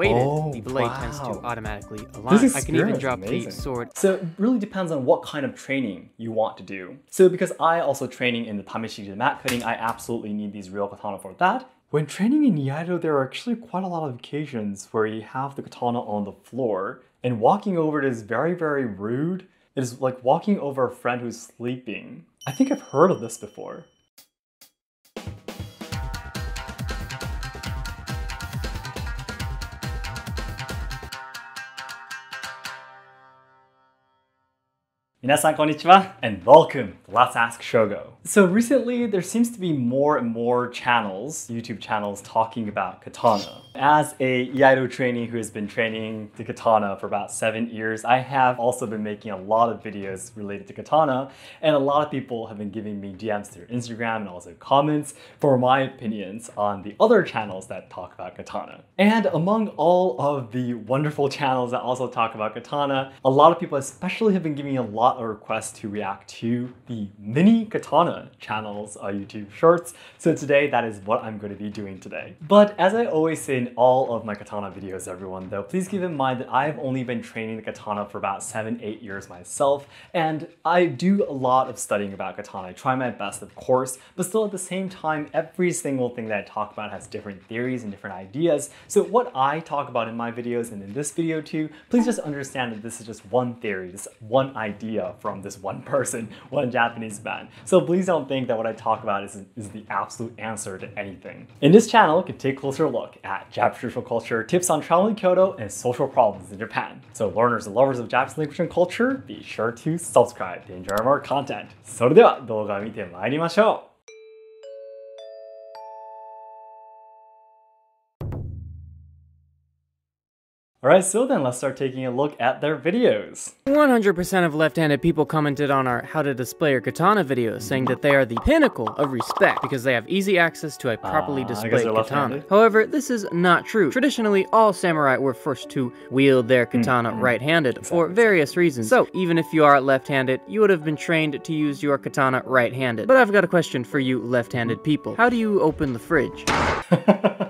weighted, Oh, the blade tends to wow. automatically align. This I can even experience is drop the amazing. sword. So it really depends on what kind of training you want to do. So because I also training in the Tameshigiri mat cutting, I absolutely need these real katana for that. When training in Iaido, there are actually quite a lot of occasions where you have the katana on the floor, and walking over it is very, very rude. It is like walking over a friend who's sleeping. I think I've heard of this before. And welcome to Let's Ask Shogo. So recently there seems to be more and more channels, YouTube channels talking about katana. As a Iaido trainee who has been training the katana for about seven years, I have also been making a lot of videos related to katana and a lot of people have been giving me DMs through Instagram and also comments for my opinions on the other channels that talk about katana. And among all of the wonderful channels that also talk about katana, a lot of people especially have been giving me a lot of request to react to the mini katana channels on YouTube Shorts. So today that is what I'm going to be doing today. But as I always say in all of my katana videos, everyone, though, please keep in mind that I've only been training the katana for about seven, eight years myself, and I do a lot of studying about katana. I try my best, of course, but still at the same time, every single thing that I talk about has different theories and different ideas. So what I talk about in my videos and in this video too, please just understand that this is just one theory, this one idea from this one person, one Japanese man. So please don't think that what I talk about is, is the absolute answer to anything. In this channel, you can take a closer look at Japanese social culture, tips on traveling Kyoto, and social problems in Japan. So learners and lovers of Japanese language and culture, be sure to subscribe to enjoy more content. それでは動画を見てまいりましょう。 Alright, so then let's start taking a look at their videos. 100% of left-handed people commented on our how to display your katana videos, saying that they are the pinnacle of respect because they have easy access to a properly ah, guess displayed katana. However, this is not true. Traditionally, all samurai were forced to wield their hmm, katana hmm. right-handed for various reasons. So, even if you are left-handed, you would have been trained to use your katana right-handed. But I've got a question for you left-handed people. How do you open the fridge?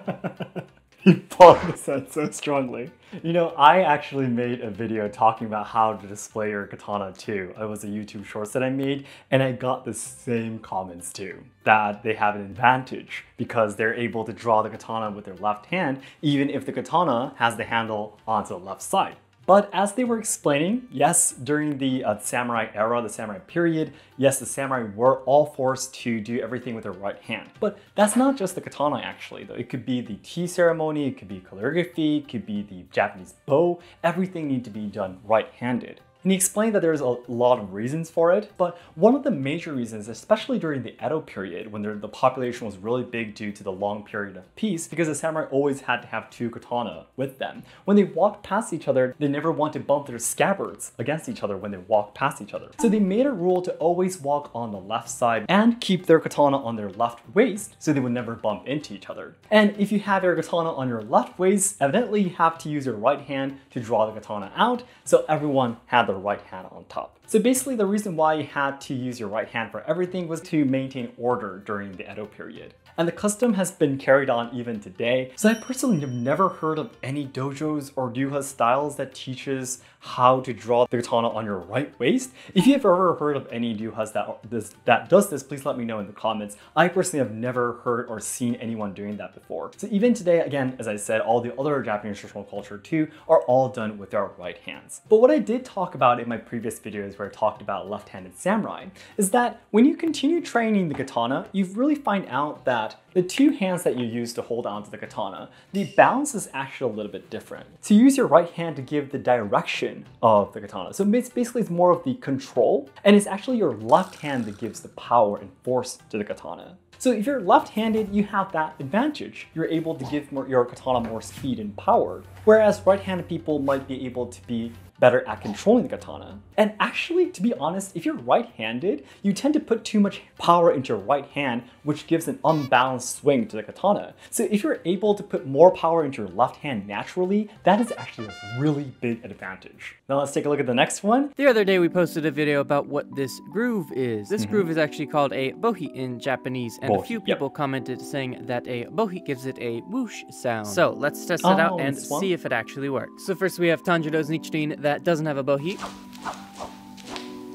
he paused that so strongly. You know, I actually made a video talking about how to display your katana too. It was a YouTube shorts that I made, and I got the same comments too. That they have an advantage because they're able to draw the katana with their left hand, even if the katana has the handle onto the left side. But as they were explaining, yes, during the uh, samurai era, the samurai period, yes, the samurai were all forced to do everything with their right hand. But that's not just the katana actually, though. It could be the tea ceremony, it could be calligraphy, it could be the Japanese bow. Everything need to be done right-handed. And he explained that there's a lot of reasons for it, but one of the major reasons, especially during the Edo period, when the population was really big due to the long period of peace, because the samurai always had to have two katana with them. When they walked past each other, they never want to bump their scabbards against each other when they walk past each other. So they made a rule to always walk on the left side and keep their katana on their left waist so they would never bump into each other. And if you have your katana on your left waist, evidently you have to use your right hand to draw the katana out, so everyone had the right hand on top. So basically the reason why you had to use your right hand for everything was to maintain order during the Edo period. And the custom has been carried on even today. So I personally have never heard of any dojos or ryuha styles that teaches how to draw the katana on your right waist. If you've ever heard of any ryuhas that, this, that does this, please let me know in the comments. I personally have never heard or seen anyone doing that before. So even today, again, as I said, all the other Japanese traditional culture too are all done with our right hands. But what I did talk about in my previous videos where I talked about left-handed samurai is that when you continue training the katana, you really find out that the two hands that you use to hold onto the katana, the balance is actually a little bit different. So you use your right hand to give the direction of the katana. So it's basically it's more of the control, and it's actually your left hand that gives the power and force to the katana. So if you're left-handed, you have that advantage. You're able to give more, your katana more speed and power. Whereas right-handed people might be able to be better at controlling the katana. And actually, to be honest, if you're right-handed, you tend to put too much power into your right hand, which gives an unbalanced swing to the katana. So if you're able to put more power into your left hand naturally, that is actually a really big advantage. Now let's take a look at the next one. The other day we posted a video about what this groove is. This Mm-hmm. groove is actually called a bohi in Japanese, and a Bohi, few yep. people commented saying that a bohi gives it a whoosh sound. So let's test it out Oh, and one? see if it actually works. So first we have Tanjiro's Nichirin that doesn't have a bohi.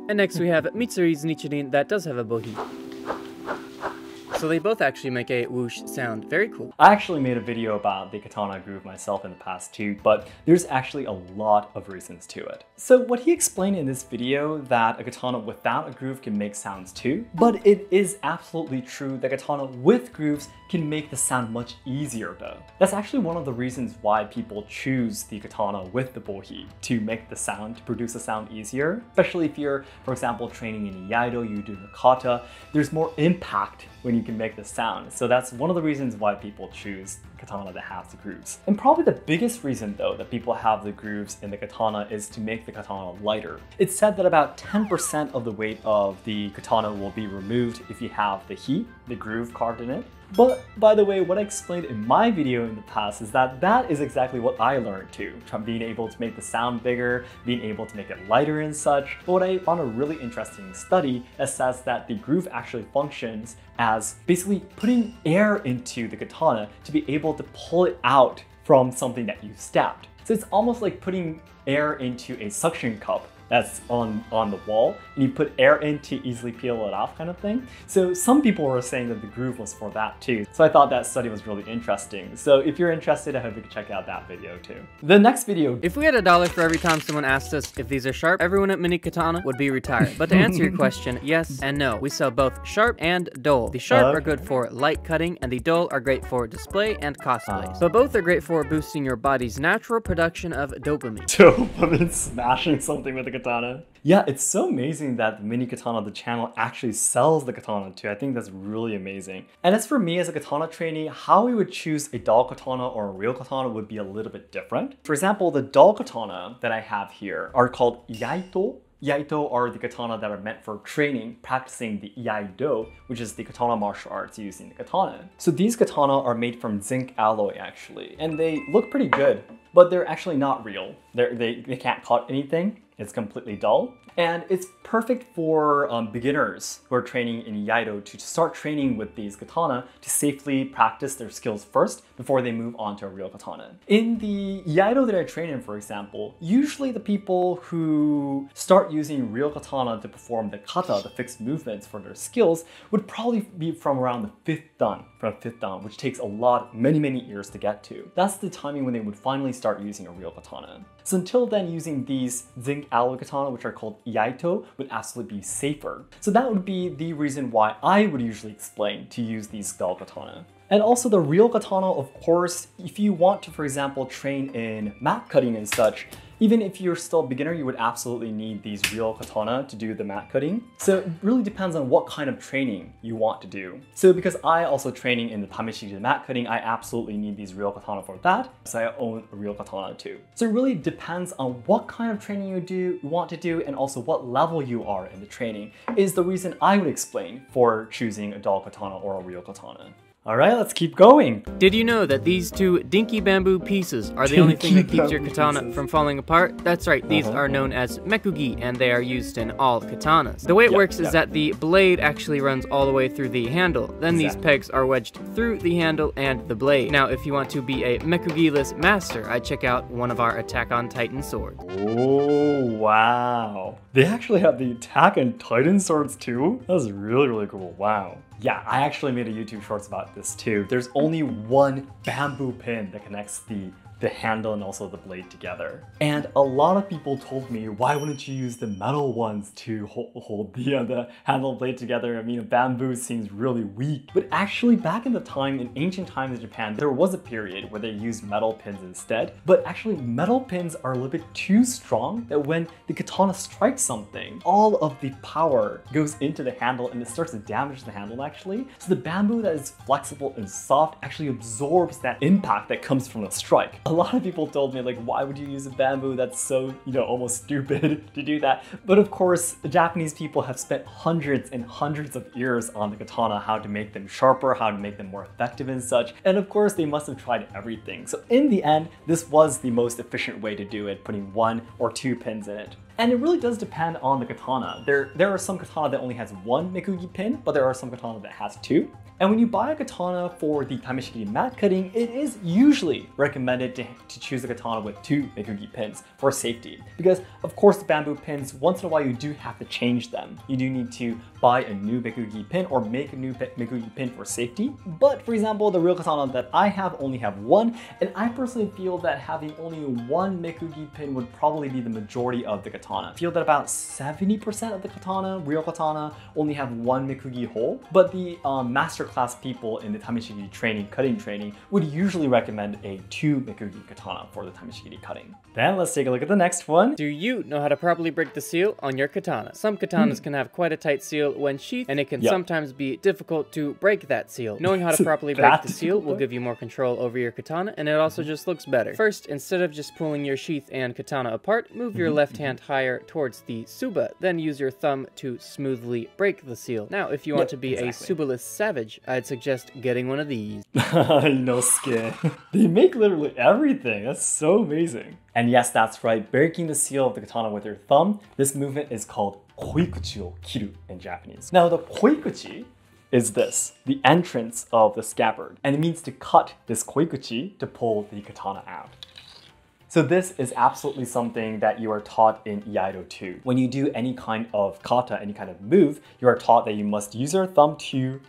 And next we have Mitsuri's Nichirin that does have a bohi. So they both actually make a whoosh sound. Very cool. I actually made a video about the katana groove myself in the past too, but there's actually a lot of reasons to it. So what he explained in this video that a katana without a groove can make sounds too, but it is absolutely true that katana with grooves can make the sound much easier though. That's actually one of the reasons why people choose the katana with the bohi to make the sound, to produce the sound easier. Especially if you're, for example, training in Iaido, you do kata, there's more impact when you can make the sound. So that's one of the reasons why people choose katana that has the grooves. And probably the biggest reason though that people have the grooves in the katana is to make the katana lighter. It's said that about 10% of the weight of the katana will be removed if you have the heat, the groove carved in it. But by the way, what I explained in my video in the past is that that is exactly what I learned too. From being able to make the sound bigger, being able to make it lighter and such. But what I found a really interesting study that says that the groove actually functions as basically putting air into the katana to be able to pull it out from something that you stabbed. So it's almost like putting air into a suction cup that's on, on the wall and you put air in to easily peel it off kind of thing. So some people were saying that the groove was for that too. So I thought that study was really interesting. So if you're interested, I hope you can check out that video too. The next video If we had a dollar for every time someone asked us if these are sharp, everyone at Mini Katana would be retired. But to answer your question, yes and no. We sell both sharp and dull. The sharp are good for light cutting, and the dull are great for display and cosplay. Ah. But both are great for boosting your body's natural production of dopamine. dopamine smashing something with a katana. Yeah, it's so amazing that the mini katana, the channel, actually sells the katana too. I think that's really amazing. And as for me as a katana trainee, how we would choose a doll katana or a real katana would be a little bit different. For example, the doll katana that I have here are called Iaito. Iaito are the katana that are meant for training, practicing the Iaido, which is the katana martial arts using the katana. So these katana are made from zinc alloy actually, and they look pretty good, but they're actually not real. They're, they, they can't cut anything. It's completely dull. And it's perfect for um, beginners who are training in Iaido to start training with these katana to safely practice their skills first before they move on to a real katana. In the Iaido that I train in, for example, usually the people who start using real katana to perform the kata, the fixed movements for their skills, would probably be from around the fifth dan, from fifth dan, which takes a lot, many, many years to get to. That's the timing when they would finally start using a real katana. So until then, using these zinc alloy katana, which are called Iaito, would absolutely be safer. So that would be the reason why I would usually explain to use these dull katana. And also the real katana, of course, if you want to, for example, train in mat cutting and such, even if you're still a beginner, you would absolutely need these real katana to do the mat cutting. So it really depends on what kind of training you want to do. So because I also training in the Tamishi the mat cutting, I absolutely need these real katana for that. So I own a real katana too. So it really depends on what kind of training you do you want to do and also what level you are in the training is the reason I would explain for choosing a doll katana or a real katana. All right, let's keep going. Did you know that these two dinky bamboo pieces are the only thing that keeps your katana pieces. from falling apart? That's right, these Uh-huh. are known as mekugi, and they are used in all katanas. The way it Yep, works is that the blade actually runs all the way through the handle. Then these pegs are wedged through the handle and the blade. Now, if you want to be a mekugi-less master, I'd check out one of our Attack on Titan swords. Oh, wow. They actually have the Attack on Titan swords too? That's really, really cool. Wow. Yeah, I actually made a YouTube shorts about this too. There's only one bamboo pin that connects the the handle and also the blade together. And a lot of people told me, why wouldn't you use the metal ones to hold, the, uh, the handle and blade together? I mean, bamboo seems really weak. But actually, back in the time, in ancient times in Japan, there was a period where they used metal pins instead. But actually, metal pins are a little bit too strong that when the katana strikes something, all of the power goes into the handle and it starts to damage the handle actually. So the bamboo that is flexible and soft actually absorbs that impact that comes from the strike. A lot of people told me like, why would you use a bamboo? That's so, you know, almost stupid to do that. But of course, the Japanese people have spent hundreds and hundreds of years on the katana, how to make them sharper, how to make them more effective and such. And of course, they must have tried everything. So in the end, this was the most efficient way to do it, putting one or two pins in it. And it really does depend on the katana. There, there are some katana that only has one mekugi pin, but there are some katana that has two. And when you buy a katana for the Tameshigiri mat cutting, it is usually recommended to, to choose a katana with two mekugi pins for safety. Because of course the bamboo pins, once in a while you do have to change them. You do need to buy a new mekugi pin or make a new mekugi pin for safety. But for example, the real katana that I have only have one, and I personally feel that having only one mekugi pin would probably be the majority of the katana. I feel that about 70% of the katana, real katana, only have one mekugi hole, but the um, masterclass people in the Tameshigiri training, cutting training, would usually recommend a two mekugi katana for the Tameshigiri cutting. Then let's take a look at the next one. Do you know how to properly break the seal on your katana? Some katanas hmm. can have quite a tight seal when sheathed, and it can yep. sometimes be difficult to break that seal. Knowing how to properly break the seal will give you more control over your katana, and it also just looks better. First, instead of just pulling your sheath and katana apart, move your mm-hmm. left hand towards the Tsuba, then use your thumb to smoothly break the seal. Now, if you want yep, to be exactly. a tsubaless savage, I'd suggest getting one of these. no skin. they make literally everything. That's so amazing. And yes, that's right, breaking the seal of the katana with your thumb. This movement is called koikuchi o kiru in Japanese. Now the koikuchi is this, the entrance of the scabbard, and it means to cut this koikuchi to pull the katana out. So this is absolutely something that you are taught in Iaido too. When you do any kind of kata, any kind of move, you are taught that you must use your thumb to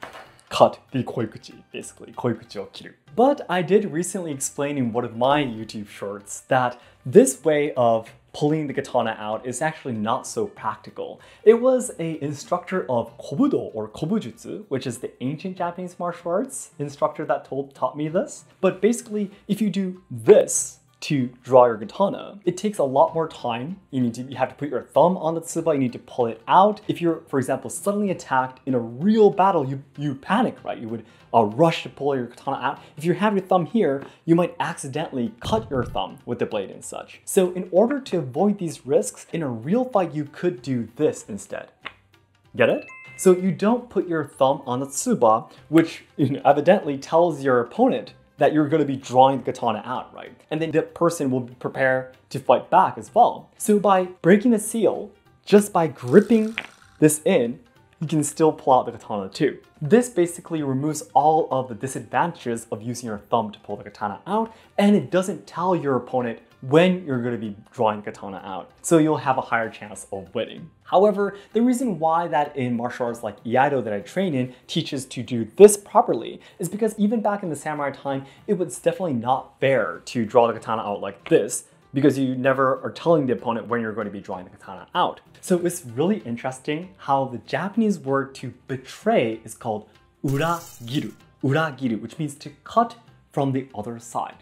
cut the koikuchi, basically, koikuchi o kiru. But I did recently explain in one of my YouTube shorts that this way of pulling the katana out is actually not so practical. It was a instructor of kobudo or kobujutsu, which is the ancient Japanese martial arts instructor that told taught me this. But basically, if you do this, to draw your katana. It takes a lot more time. You need to you have to put your thumb on the tsuba, you need to pull it out. If you're, for example, suddenly attacked in a real battle, you, you panic, right? You would uh, rush to pull your katana out. If you have your thumb here, you might accidentally cut your thumb with the blade and such. So in order to avoid these risks, in a real fight, you could do this instead. Get it? So you don't put your thumb on the tsuba, which you know, evidently tells your opponent that you're going to be drawing the katana out, right? And then the person will prepare to fight back as well. So by breaking the seal, just by gripping this in, you can still pull out the katana too. This basically removes all of the disadvantages of using your thumb to pull the katana out, and it doesn't tell your opponent when you're going to be drawing katana out, so you'll have a higher chance of winning. However, the reason why that in martial arts like Iaido that I train in teaches to do this properly is because even back in the samurai time, it was definitely not fair to draw the katana out like this because you never are telling the opponent when you're going to be drawing the katana out. So it's really interesting how the Japanese word to betray is called uragiru, uragiru, which means to cut from the other side.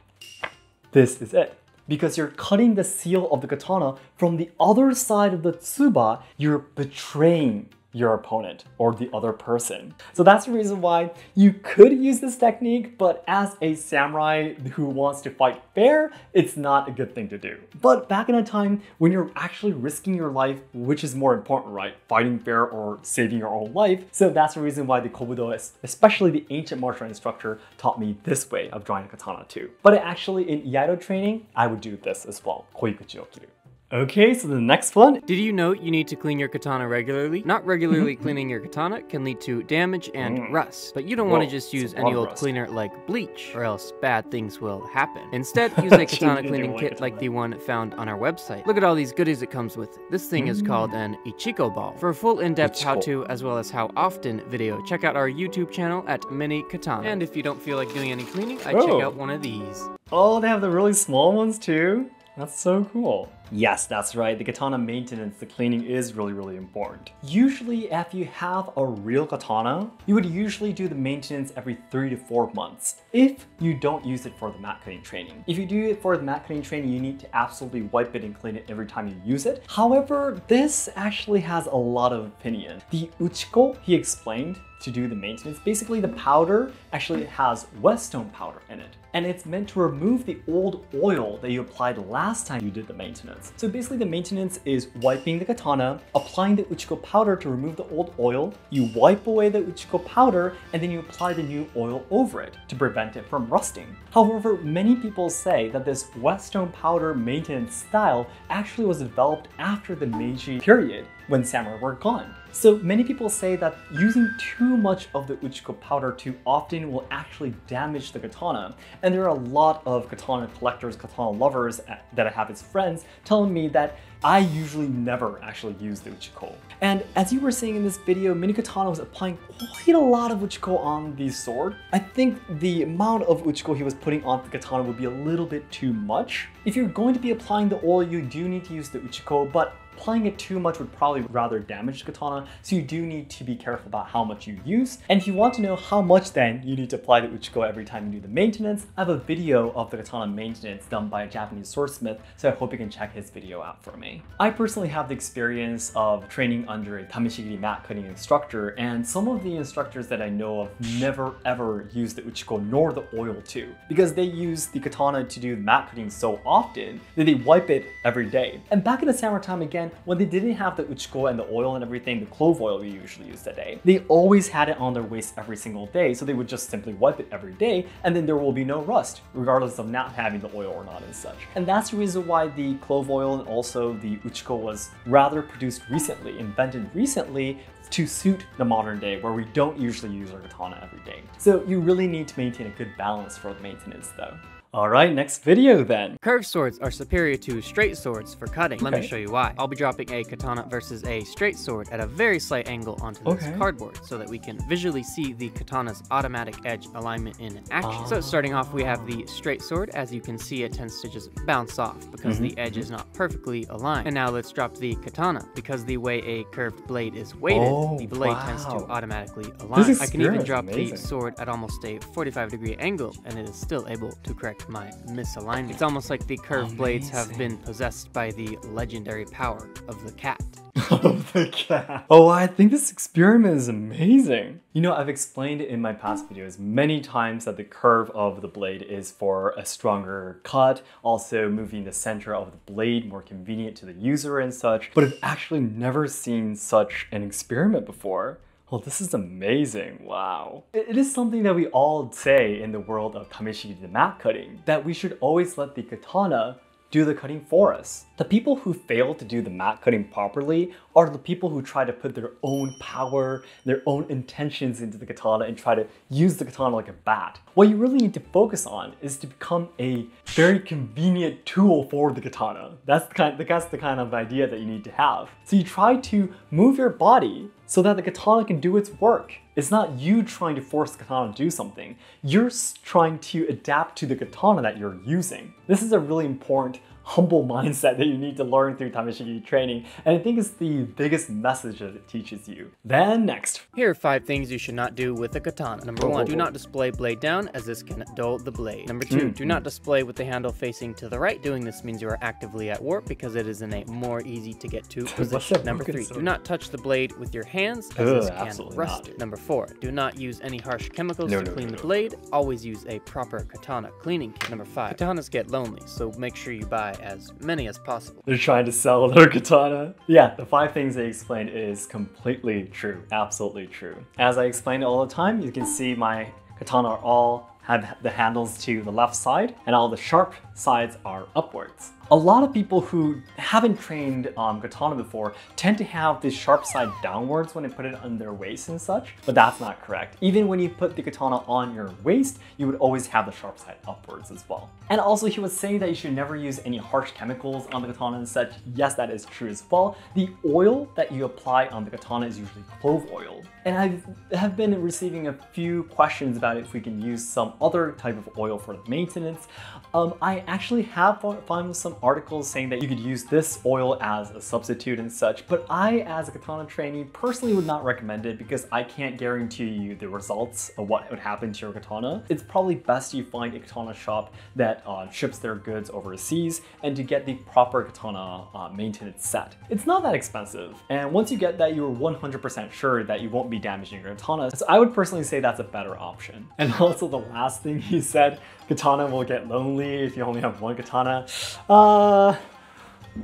This is it because you're cutting the seal of the katana from the other side of the tsuba, you're betraying your opponent or the other person. So that's the reason why you could use this technique, but as a samurai who wants to fight fair, it's not a good thing to do. But back in a time when you're actually risking your life, which is more important, right? Fighting fair or saving your own life. So that's the reason why the Kobudo, especially the ancient martial instructor, taught me this way of drawing a katana too. But actually in Iaido training, I would do this as well, Koikuchi Okiru. Okay, so the next one. Did you know you need to clean your katana regularly? Not regularly cleaning your katana can lead to damage and mm. rust, but you don't want to just use any old rust. cleaner like bleach, or else bad things will happen. Instead, use a katana cleaning kit like the one found on our website. Look at all these goodies it comes with. This thing mm. is called mm. an Uchiko ball. For a full in-depth how-to as well as how often video, check out our YouTube channel at Mini Katana. And if you don't feel like doing any cleaning, I oh. check out one of these. Oh, they have the really small ones too? That's so cool. Yes, that's right. The katana maintenance, the cleaning is really, really important. Usually, if you have a real katana, you would usually do the maintenance every three to four months if you don't use it for the mat cutting training. If you do it for the mat cutting training, you need to absolutely wipe it and clean it every time you use it. However, this actually has a lot of opinion. The Uchiko, he explained, to do the maintenance. Basically, the powder actually has whetstone powder in it and it's meant to remove the old oil that you applied last time you did the maintenance. So basically the maintenance is wiping the katana, applying the Uchiko powder to remove the old oil, you wipe away the Uchiko powder, and then you apply the new oil over it to prevent it from rusting. However, many people say that this whetstone powder maintenance style actually was developed after the Meiji period when samurai were gone. So many people say that using too much of the Uchiko powder too often will actually damage the katana. And there are a lot of katana collectors, katana lovers eh, that I have as friends telling me that I usually never actually use the Uchiko. And as you were seeing in this video, Mini Katana was applying quite a lot of Uchiko on the sword. I think the amount of Uchiko he was putting on the katana would be a little bit too much. If you're going to be applying the oil, you do need to use the Uchiko, but Applying it too much would probably rather damage the katana, so you do need to be careful about how much you use. And if you want to know how much then you need to apply the Uchiko every time you do the maintenance, I have a video of the katana maintenance done by a Japanese swordsmith, so I hope you can check his video out for me. I personally have the experience of training under a Tameshigiri mat cutting instructor, and some of the instructors that I know of never ever use the Uchiko nor the oil too, because they use the katana to do mat cutting so often that they wipe it every day. And back in the samurai time again, when they didn't have the uchiko and the oil and everything, the clove oil we usually use today, they always had it on their waist every single day. So they would just simply wipe it every day and then there will be no rust, regardless of not having the oil or not and such. And that's the reason why the clove oil and also the uchiko was rather produced recently, invented recently to suit the modern day where we don't usually use our katana every day. So you really need to maintain a good balance for the maintenance though. Alright, next video then. Curved swords are superior to straight swords for cutting. Let me show you why. I'll be dropping a katana versus a straight sword at a very slight angle onto this okay. cardboard so that we can visually see the katana's automatic edge alignment in action. So starting off, we have the straight sword. As you can see, it tends to just bounce off because mm -hmm. the edge is not perfectly aligned. And now let's drop the katana. Because the way a curved blade is weighted, oh, the blade wow. tends to automatically align. I can even drop the sword at almost a 45 degree angle and it is still able to correct my misalignment. It's almost like the curved Amazing. blades have been possessed by the legendary power of the cat. of the cat. Oh, I think this experiment is amazing. You know, I've explained in my past videos many times that the curve of the blade is for a stronger cut, also moving the center of the blade more convenient to the user and such, but I've actually never seen such an experiment before. Well, this is amazing. Wow. It is something that we all say in the world of Tameshigiri mat cutting, that we should always let the katana do the cutting for us. The people who fail to do the mat cutting properly are the people who try to put their own power, their own intentions into the katana and try to use the katana like a bat. What you really need to focus on is to become a very convenient tool for the katana. That's the kind, that's the kind of idea that you need to have. So you try to move your body so that the katana can do its work. It's not you trying to force the katana to do something. You're trying to adapt to the katana that you're using. This is a really important humble mindset that you need to learn through Tameshigiri training, and I think it's the biggest message that it teaches you. Then next. Here are five things you should not do with a katana. Number one, do not display blade down, as this can dull the blade. Number two, mm. do not display with the handle facing to the right. Doing this means you are actively at warp because it is in a more easy to get to position. Number three, do not touch the blade with your hands, as Ugh, this can rust it. Number four, do not use any harsh chemicals no, to no, clean no, the blade. Always use a proper katana cleaning kit. Number five, katanas get lonely, so make sure you buy as many as possible. They're trying to sell their katana. Yeah, the five things they explained is completely true, absolutely true. As I explained all the time, you can see my katana are all have the handles to the left side and all the sharp sides are upwards. A lot of people who haven't trained um, katana before tend to have the sharp side downwards when they put it on their waist and such, but that's not correct. Even when you put the katana on your waist, you would always have the sharp side upwards as well. And also he was saying that you should never use any harsh chemicals on the katana and such. Yes, that is true as well. The oil that you apply on the katana is usually clove oil. And I have been receiving a few questions about if we can use some other type of oil for maintenance. Um, I actually have found some articles saying that you could use this oil as a substitute and such, but I, as a katana trainee, personally would not recommend it because I can't guarantee you the results of what would happen to your katana. It's probably best you find a katana shop that uh, ships their goods overseas and to get the proper katana uh, maintenance set. It's not that expensive, and once you get that, you're 100% sure that you won't be damaging your katana. So I would personally say that's a better option. And also the last thing he said, katana will get lonely if you only have one katana. Uh,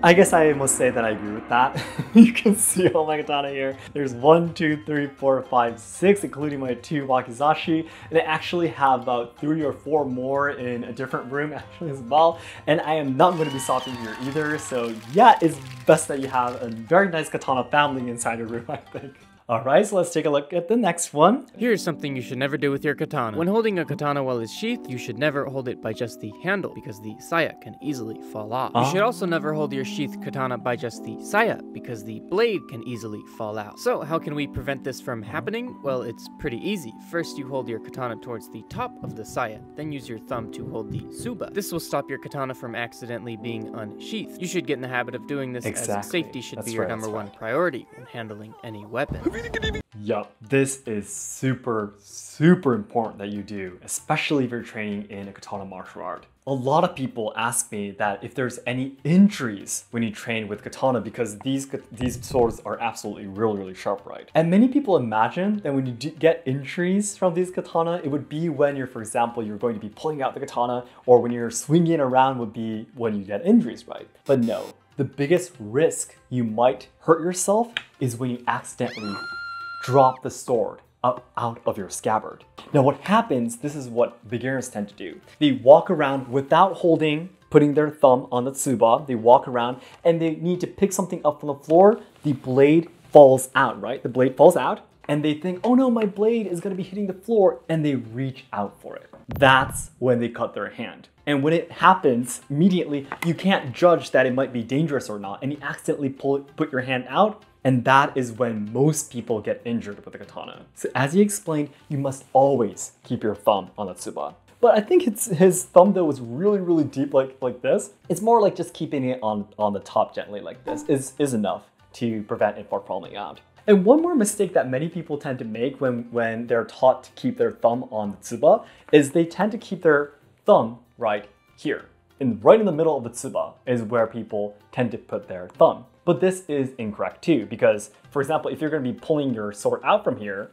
I guess I must say that I agree with that. you can see all my katana here. There's one, two, three, four, five, six, including my two wakizashi. And I actually have about three or four more in a different room actually as well. And I am not going to be stopping here either. So yeah, it's best that you have a very nice katana family inside your room, I think. Alright, so let's take a look at the next one. Here's something you should never do with your katana. When holding a katana while it's sheathed, you should never hold it by just the handle because the saya can easily fall off. You ah. should also never hold your sheathed katana by just the saya because the blade can easily fall out. So how can we prevent this from happening? Well, it's pretty easy. First, you hold your katana towards the top of the saya, then use your thumb to hold the tsuba. This will stop your katana from accidentally being unsheathed. You should get in the habit of doing this exactly. as safety should that's be your right, number one right. priority when handling any weapon. Yup, this is super, super important that you do, especially if you're training in a katana martial art. A lot of people ask me that if there's any injuries when you train with katana because these these swords are absolutely really, really sharp, right? And many people imagine that when you get injuries from these katana, it would be when you're, for example, you're going to be pulling out the katana or when you're swinging around would be when you get injuries, right? But no, the biggest risk you might hurt yourself is when you accidentally drop the sword up out of your scabbard. Now what happens, this is what beginners tend to do. They walk around without holding, putting their thumb on the tsuba, they walk around and they need to pick something up from the floor, the blade falls out, right? The blade falls out and they think, oh no, my blade is gonna be hitting the floor and they reach out for it. That's when they cut their hand. And when it happens, immediately, you can't judge that it might be dangerous or not, and you accidentally pull it, put your hand out, and that is when most people get injured with a katana. So as he explained, you must always keep your thumb on the tsuba. But I think it's, his thumb though was really, really deep like, like this. It's more like just keeping it on, on the top gently like this is, is enough to prevent it from falling out. And one more mistake that many people tend to make when, when they're taught to keep their thumb on the tsuba is they tend to keep their thumb right here. And right in the middle of the tsuba is where people tend to put their thumb. But this is incorrect too, because for example, if you're gonna be pulling your sword out from here,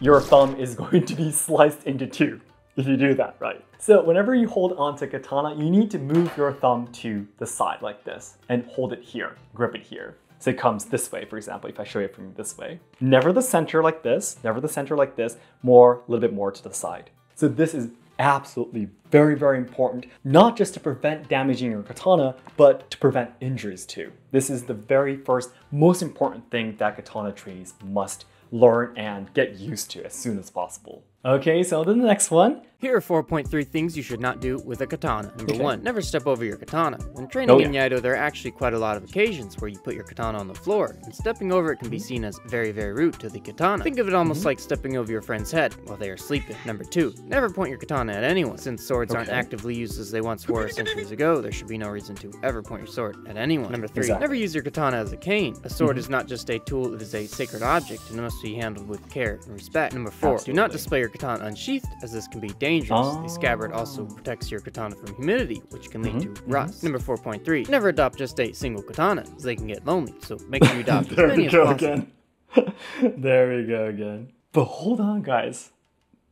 your thumb is going to be sliced into two if you do that right. So whenever you hold onto katana, you need to move your thumb to the side like this and hold it here, grip it here. So it comes this way, for example, if I show you from this way. Never the center like this, never the center like this, more, a little bit more to the side. So this is absolutely very, very important, not just to prevent damaging your katana, but to prevent injuries too. This is the very first, most important thing that katana trainees must learn and get used to as soon as possible. Okay, so then the next one. Here are 4.3 things you should not do with a katana. Number Okay. 1. Never step over your katana. When training Oh, in Iaido, there are actually quite a lot of occasions where you put your katana on the floor, and stepping over it can be mm-hmm. seen as very, very rude to the katana. Think of it almost mm-hmm. like stepping over your friend's head while they are sleeping. Number 2. Never point your katana at anyone. Since swords aren't actively used as they once were centuries ago, there should be no reason to ever point your sword at anyone. Number 3. Exactly. Never use your katana as a cane. A sword mm-hmm. is not just a tool, it is a sacred object and must be handled with care and respect. Number 4. Do not display your katana unsheathed, as this can be dangerous. The scabbard also Oh. protects your katana from humidity, which can lead Mhm, to rust. Number 4.3. Never adopt just a single katana, as they can get lonely, so make sure you adopt as there many we as go possible. again. there we go again. But hold on, guys.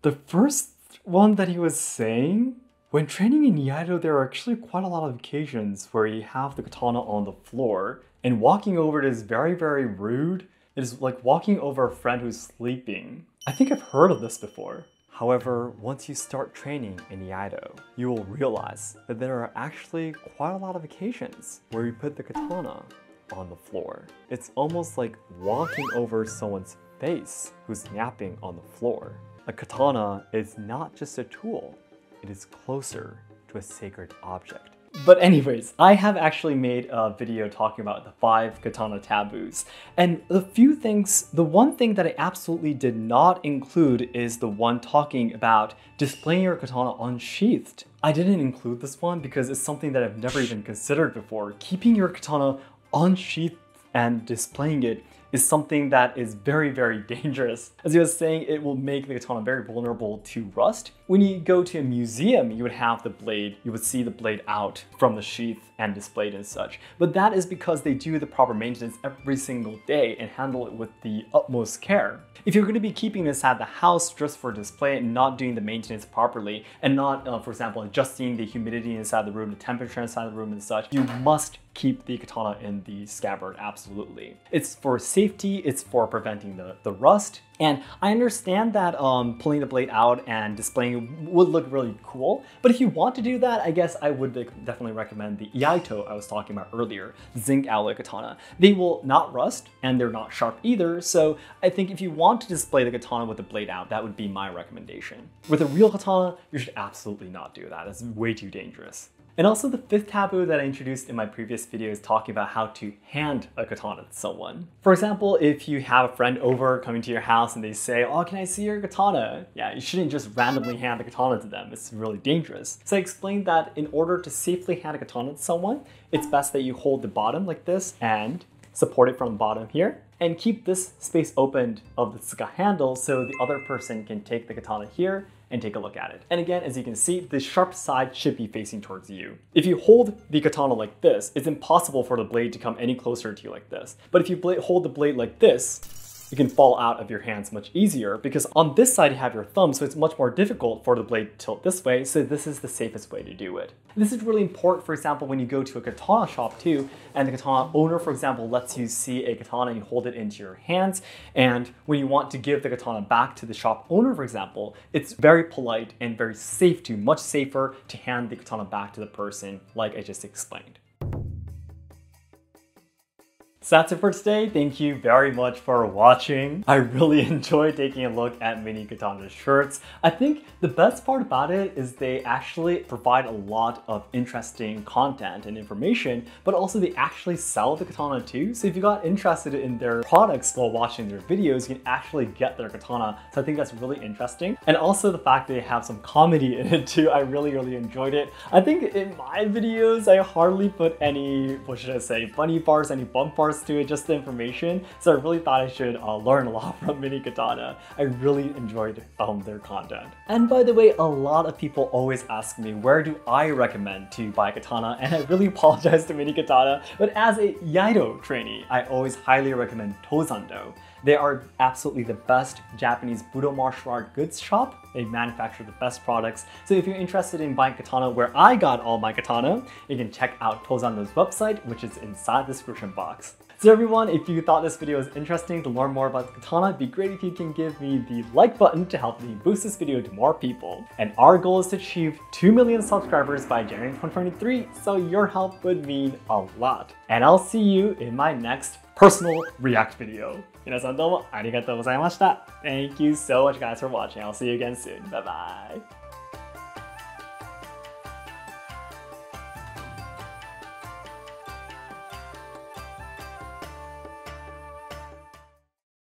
The first one that he was saying, when training in Iaido, there are actually quite a lot of occasions where you have the katana on the floor, and walking over it is very, very rude. It is like walking over a friend who's sleeping. I think I've heard of this before. However, once you start training in Iaido, you will realize that there are actually quite a lot of occasions where you put the katana on the floor. It's almost like walking over someone's face who's napping on the floor. A katana is not just a tool, it is closer to a sacred object. But anyways, I have actually made a video talking about the five katana taboos. And the few things, the one thing that I absolutely did not include is the one talking about displaying your katana unsheathed. I didn't include this one because it's something that I've never even considered before. Keeping your katana unsheathed and displaying it is something that is very, very dangerous. As I was saying, it will make the katana very vulnerable to rust. When you go to a museum, you would have the blade, you would see the blade out from the sheath and displayed and such. But that is because they do the proper maintenance every single day and handle it with the utmost care. If you're going to be keeping this at the house just for display and not doing the maintenance properly and not, uh, for example, adjusting the humidity inside the room, the temperature inside the room and such, you must keep the katana in the scabbard, absolutely. It's for safety, it's for preventing the, the rust, and I understand that um, pulling the blade out and displaying it would look really cool, but if you want to do that, I guess I would definitely recommend the Iaito I was talking about earlier, zinc alloy katana. They will not rust, and they're not sharp either, so I think if you want to display the katana with the blade out, that would be my recommendation. With a real katana, you should absolutely not do that. That's way too dangerous. And also the fifth taboo that I introduced in my previous video is talking about how to hand a katana to someone. For example, if you have a friend over coming to your house and they say, oh, can I see your katana? Yeah, you shouldn't just randomly hand the katana to them. It's really dangerous. So I explained that in order to safely hand a katana to someone, it's best that you hold the bottom like this and support it from the bottom here and keep this space opened of the tsuka handle so the other person can take the katana here and take a look at it. And again, as you can see, the sharp side should be facing towards you. If you hold the katana like this, it's impossible for the blade to come any closer to you like this. But if you hold the blade like this, you can fall out of your hands much easier because on this side you have your thumb, so it's much more difficult for the blade to tilt this way, so this is the safest way to do it. This is really important, for example, when you go to a katana shop too, and the katana owner, for example, lets you see a katana and you hold it into your hands, and when you want to give the katana back to the shop owner, for example, it's very polite and very safe to, much safer to hand the katana back to the person like I just explained. So that's it for today. Thank you very much for watching. I really enjoyed taking a look at Mini Katana's shirts. I think the best part about it is they actually provide a lot of interesting content and information, but also they actually sell the katana too. So if you got interested in their products while watching their videos, you can actually get their katana. So I think that's really interesting. And also the fact they have some comedy in it too. I really, really enjoyed it. I think in my videos, I hardly put any, what should I say, funny parts, any bump parts to it, just the information. So I really thought I should uh, learn a lot from Mini Katana. I really enjoyed um, their content. And by the way, a lot of people always ask me, where do I recommend to buy katana? And I really apologize to Mini Katana, but as a Iaido trainee, I always highly recommend Tozando. They are absolutely the best Japanese Budo martial art goods shop. They manufacture the best products. So if you're interested in buying katana where I got all my katana, you can check out Tozando's website, which is inside the description box. So everyone, if you thought this video was interesting to learn more about the katana, it'd be great if you can give me the like button to help me boost this video to more people. And our goal is to achieve 2 million subscribers by January 2023, so your help would mean a lot. And I'll see you in my next personal react video. 皆さんどうもありがとうございました. Thank you so much guys for watching. I'll see you again soon. Bye bye.